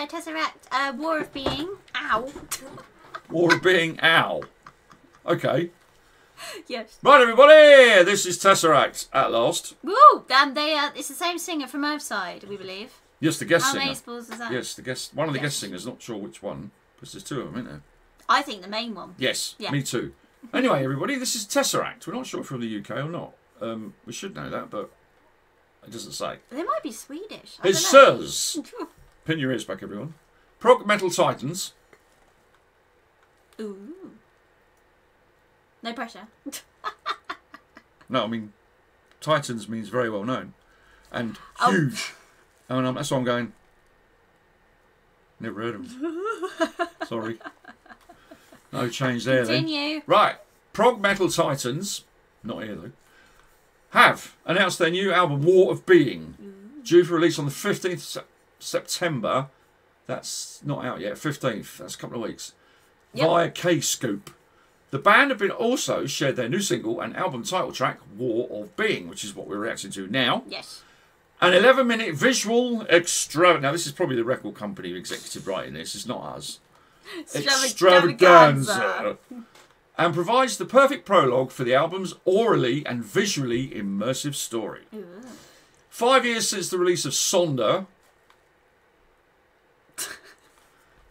Lost. This is uh, Tesseract uh, War of Being. Ow. War of Being Owl. Okay. yes. Right, everybody, this is Tesseract at last. Woo! Um, they, uh, it's the same singer from Earthside, we believe. Yes, the guest How singer. many balls is that? Yes, the guest. One of the Yes. guest singers. Not sure which one, because there's two of them, isn't there? I think the main one. Yes, Yeah. me too. Anyway, everybody, this is Tesseract. We're not sure if from the UK or not. Um, we should know that, but it doesn't say. They might be Swedish. I It says, pin your ears back, everyone. Prog Metal Titans. Ooh. No pressure. No, I mean, Titans means very well known and Oh. huge. And um, that's why I'm going. Never heard of them. Sorry. No change there then. Continue. Right, Prog Metal Titans, not here though, have announced their new album War of Being, due for release on the 15th Sep- September. That's not out yet, 15th, that's a couple of weeks. Yep. Via Kscope. The band have been also shared their new single and album title track, War of Being, which is what we're reacting to now. Yes. An 11 minute visual extra. Now, this is probably the record company executive writing this, it's not us extravaganza and provides the perfect prologue for the album's orally and visually immersive story. Ooh. Five years since the release of Sonder,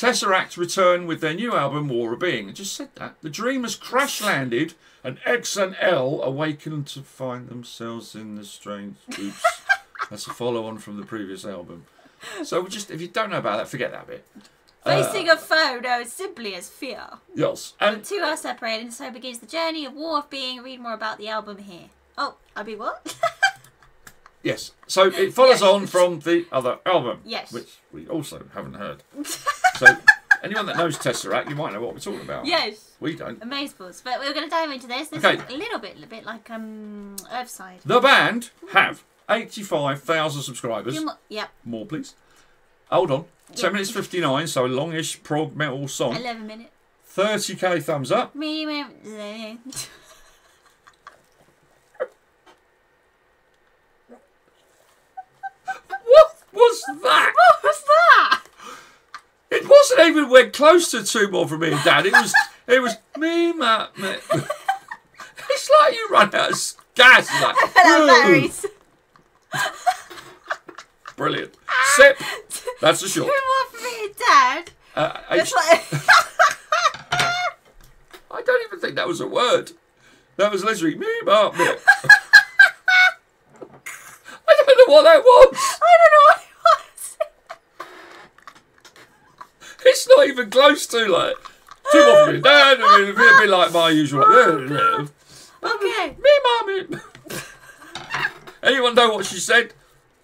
Tesseract return with their new album War of Being. I just said that. The Dreamers crash landed and X and L awakened to find themselves in the strange oops. That's a follow on from the previous album. So we just if you don't know about that, forget that bit. Facing uh, a foe known simply as fear. Yes. And The two are separated, and so begins the journey of War of Being. Read more about the album here. Oh, I mean what? Yes. So it follows on from the other album, Yes. which we also haven't heard. so anyone that knows Tesseract, you might know what we're talking about. yes. We don't. Amazeballs. But we're going to dive into this. This Okay. is a little bit, a bit like um Earthside. The band have 85,000 subscribers. More- Yep. More, please. Hold on. 10 minutes 59, so a longish prog metal song. Eleven minutes. 30k thumbs up. Me, me. What was that? What was that? It wasn't even we're close to two more from me and Dad. It was it was me, ma, me. It's like you run out of gas. It's like, batteries. Brilliant. Sip. That's a Two more for me and Dad. Uh, H- like. I don't even think that was a word. That was literally me, ma, me. I don't know what that was. I don't know what it was. It's not even close to like two more from me, Dad. I mean, it'd be like my usual. Like, Okay. Me, mummy. Anyone know what she said?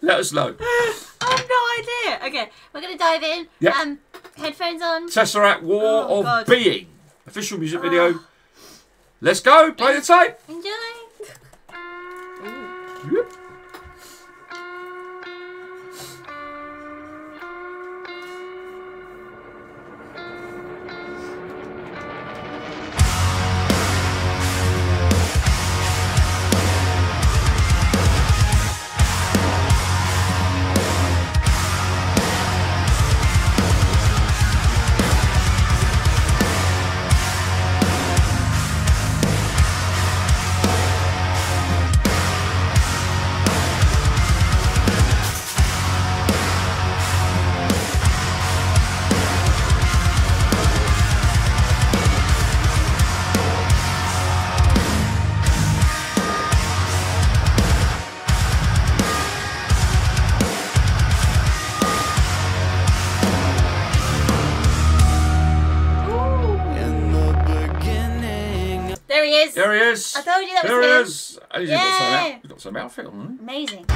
Let us know. I have no idea. Okay, we're gonna dive in. Yep. Um, headphones on. Tesseract War Oh, of God. Being. Official music video. Let's go. Play the tape. Enjoy. Is. There he is. I told you that was there him. is. And he's got some, Yeah. out, got some outfit on. Amazing.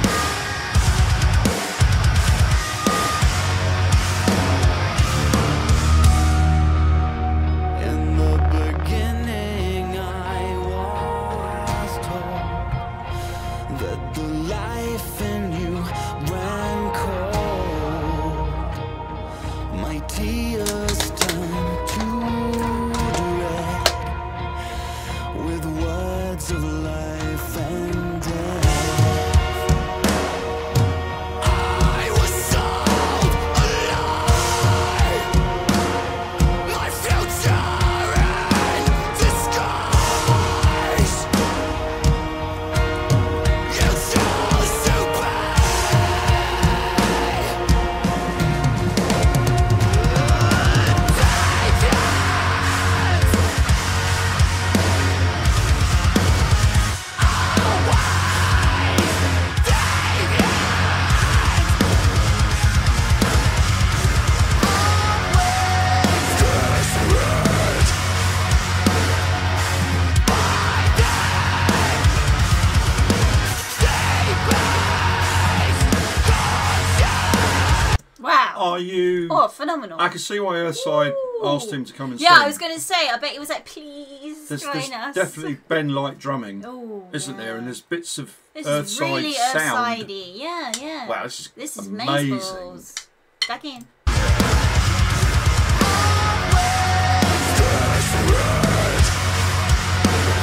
Phenomenal. I can see why Earthside Ooh. asked him to come and yeah, sing. I was going to say, I bet he was like, please There's, join there's us. definitely Ben like drumming, Oh, isn't there? And there's bits of This Earthside is really sound. Earthsidey. Yeah, yeah. Wow, this is This is amazing. Mazeballs. Back in.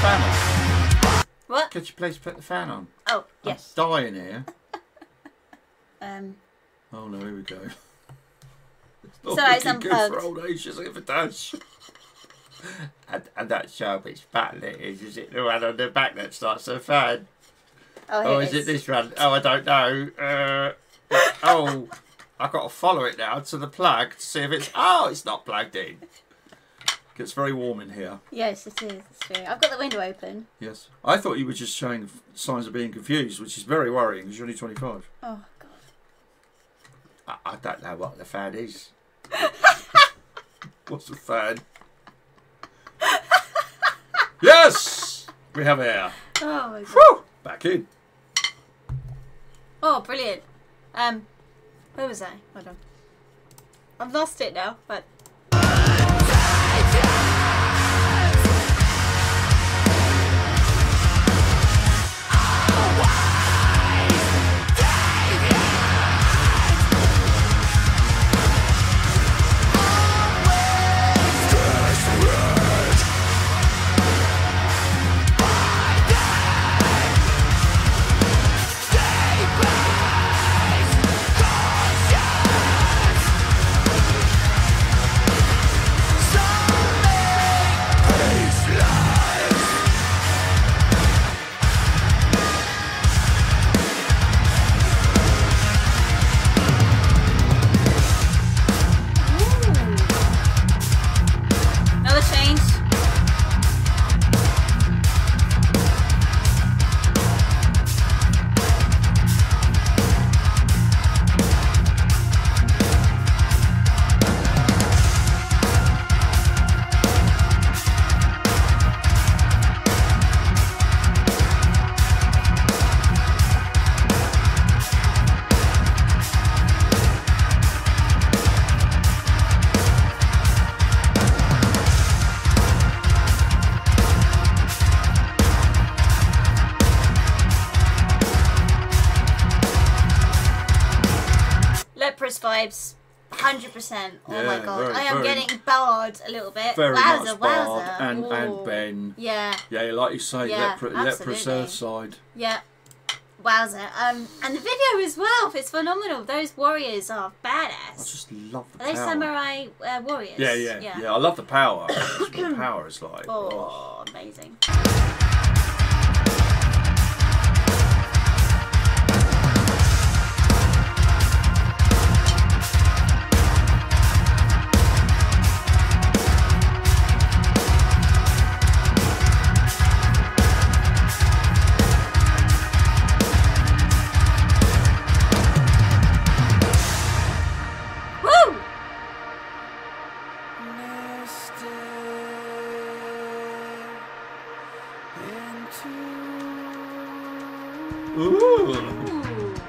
Fan on. What? Could you please put the fan on? Oh, yes. I'm dying here. Um, Oh no, here we go. It's So not it's looking good for old age, is it, Dash? and, and that show which button it is, is it the one on the back that starts the fan? oh, is here is it this one? Oh, I don't know. Uh, oh, I've got to follow it now to the plug to see if it's. Oh, it's not plugged in. Gets very warm in here. Yes, it is. It's true. I've got the window open. Yes. I thought you were just showing signs of being confused, which is very worrying because you're only 25. Oh, God. I, I don't know what the fan is. What's the fan? yes! We have air. Oh, my God. Whew! Back in. Oh, brilliant. Um, where was I? Hold on. I've lost it now, but. 100%. Oh my god. very, I am very getting bored a little bit. Very wowza, much wowza. And, Ooh. and Ben. Yeah, Yeah, like you say, Yeah, absolutely. side. yeah. Wowza. Um, and the video as well. It's phenomenal. Those warriors are badass. I just love the Are they power. samurai uh, warriors? Yeah, yeah, yeah, I love the power. The power is like. Oh. Oh, amazing. Ooh. Ooh.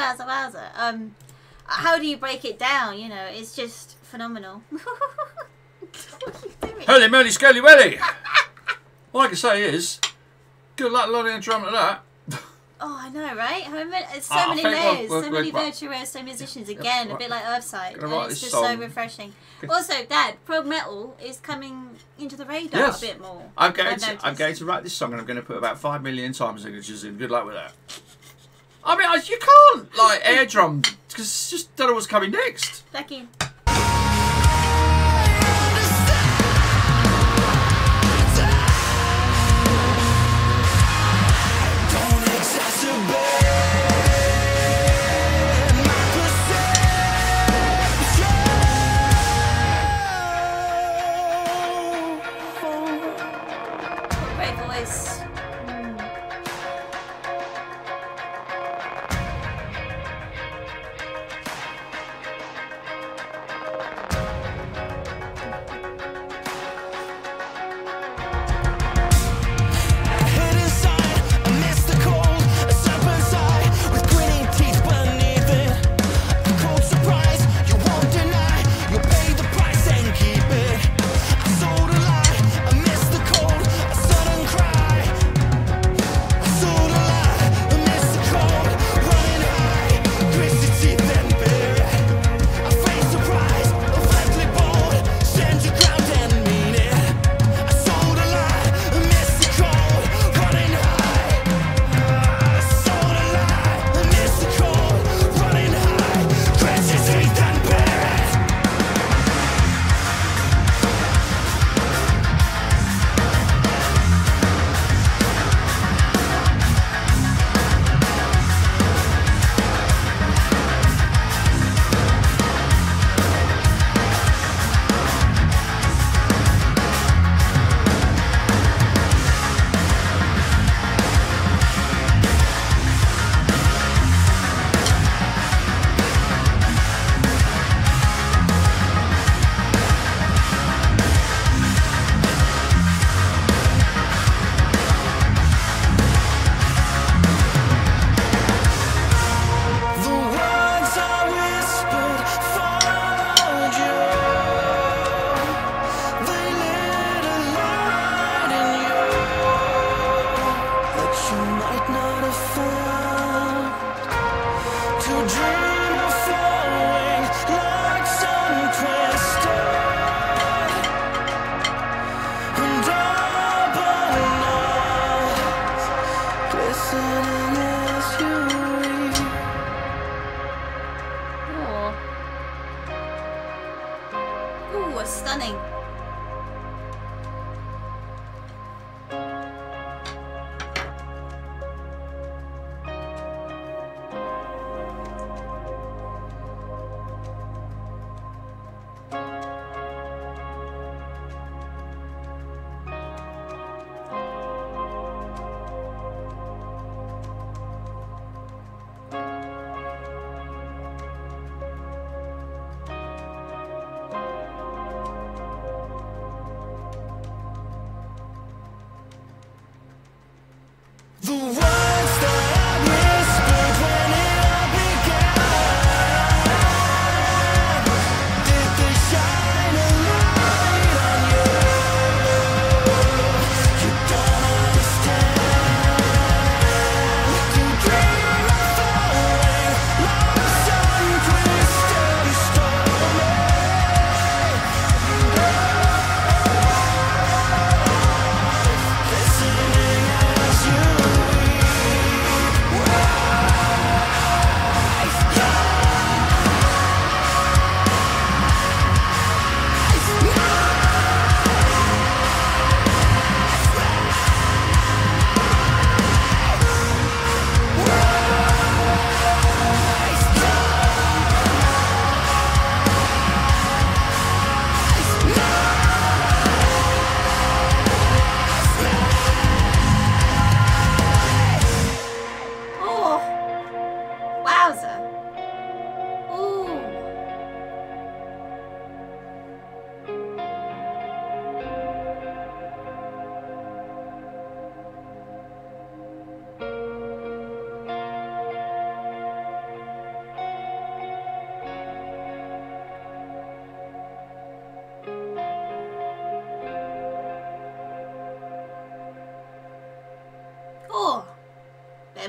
Wowza, wowza. Um, how do you break it down? You know, it's just phenomenal. what are you doing? Holy moly, scaly welly! All I can say is, good luck loading a drum like that. Oh, I know, right? How many, so Ah, many layers, so many we'll- virtuoso musicians again, a bit like Earthside. And it's just so refreshing. Also, Dad, prog metal is coming into the radar Yes. a bit more. I'm going, to, I'm going to write this song and I'm going to put about five million time signatures in. Good luck with that. I mean, you can't like air drum because just don't know what's coming next. Back in. Great.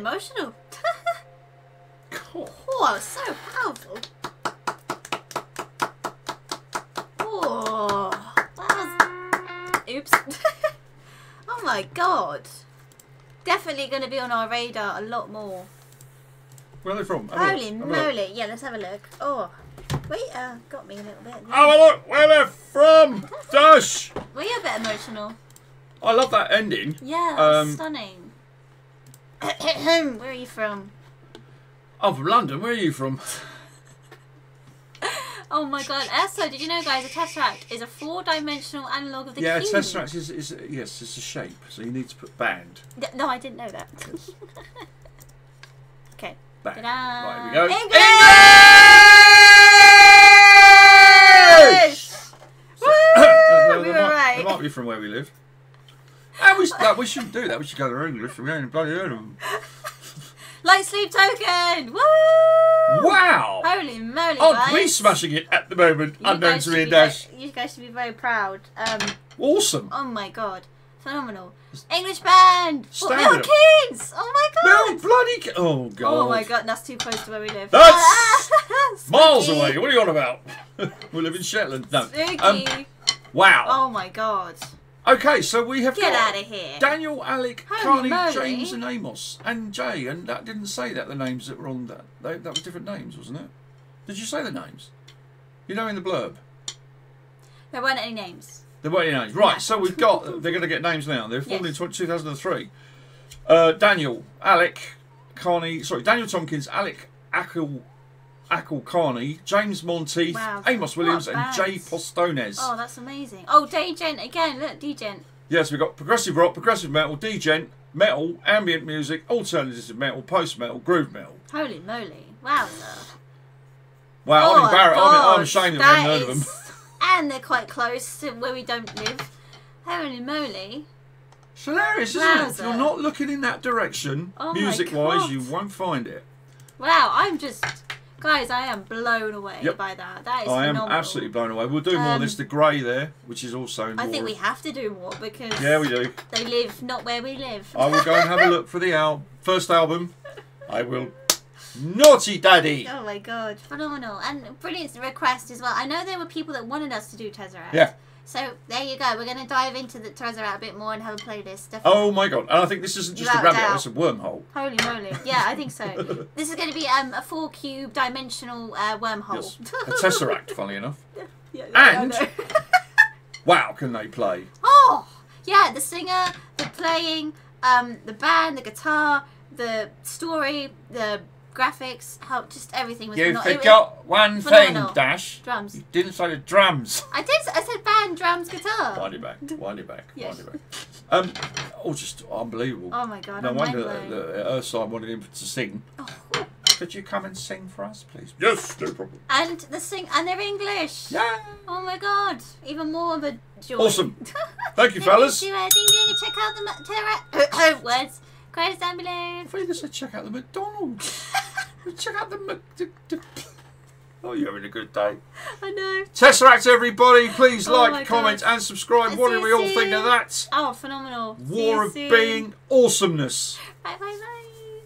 Emotional. God. oh, so powerful. Oh, that was. Oops. oh my god. Definitely going to be on our radar a lot more. Where are they from? Have Holy moly. Yeah, let's have a look. Oh, wait, uh, got me a little bit. Have a look where are they're from. Dash. Were you a bit emotional? I love that ending. Yeah, Um, stunning. Where are you from? I'm from London. Where are you from? Oh my god. Also, did you know, guys, a Tesseract is a four dimensional analogue of the yeah, cube. Tesseract is, is yes, it's a shape. So you need to put band. No, I didn't know that. okay. Band. Right, here we go. English! Woo! They we were might, right. They might be from where we live. And we, like, we shouldn't do that. We should go to English. We haven't bloody heard of them. Light sleep token! Woo! Wow! Holy moly, Aren't guys. we smashing it at the moment? You unknown to me and Dash. You guys should be very proud. Um, Awesome. oh my god. Phenomenal. English band! What, Stand Milton up. Keynes! Oh my god! No bloody. Oh god. Oh my god, that's too close to where we live. That's Miles away. What are you on about? we live in Shetland. No. Um, wow. oh my god. Okay, so we have Get got out of here. Daniel, Alec, Holy Kahney, moly. James, and Amos, and Jay, and that didn't say that the names that were on that. They, that was different names, wasn't it? Did you say the names? You know in the blurb. There weren't any names. There weren't any names. Right, so we've got, they're going to get names now. They're formed Yes. in 2003. Uh, Daniel, Alec, Kahney, sorry, Daniel Tompkins, Alec Acle, Acle Kahney, James Monteith, Wow. Amos Williams, What and Jay. Postones. Oh, that's amazing. Oh, Djent again. Look, Djent. Yes, we've got progressive rock, progressive metal, djent, metal, ambient music, alternative metal, post metal, groove metal. Holy moly. Wow. Wow, Oh, I'm embarrassed. I'm, I'm ashamed that that heard of them. And they're quite close to where we don't live. Holy moly. It's hilarious, isn't it? If you're not looking in that direction, Oh music wise, you won't find it. Wow, I'm just. Guys, I am blown away Yep. by that. That is I am phenomenal. absolutely blown away. We'll do more of Um, this. The grey there, which is also. I think we have to do more because Yeah, we do. they live not where we live. I will go and have a look for the al- first album. I will. Naughty Daddy! Oh my god, phenomenal and brilliant request as well. I know there were people that wanted us to do Tesseract. Yeah. So there you go. We're going to dive into the Tesseract a bit more and have a playlist. Definitely. Oh my god. And I think this isn't just a rabbit it's a wormhole. Holy moly! Yeah, I think so. this is going to be um, a four cube dimensional uh, wormhole. Yes. A Tesseract, funnily enough. Yeah, yeah, And- Wow, can they play? oh, yeah, the singer, the playing, um, the band, the guitar, the story, the graphics, how just everything was. You pheno- it was- forgot one phenomenal. thing, Dash. drums. You didn't say the drums. I did. I said band, drums, guitar. Wind it back, wind it back, Yes. wind it back. Um, oh, just unbelievable. Oh my god! no I'm wonder mind that blown. that Earthside wanted him to sing. Oh. Could you come and sing for us, please? Yes, no problem. And the sing and they're English. Yeah. Oh my god! Even more of a joy. Awesome. Thank you, Then fellas. you, uh, ding ding, check out the terra- words. Credits down below. I you just check out the McDonald's. check out the, Mc- the, the Oh, you're having a good day. I know. Tesseract, everybody. Please Oh like, comment, God. and subscribe. What do we all think of that? Oh, phenomenal. War of soon. being awesomeness. Bye bye bye.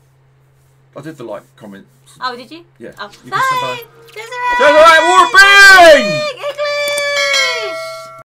I did the like comment. Oh, did you? Yeah. Oh, You bye. Desiree! Tesseract, War of being!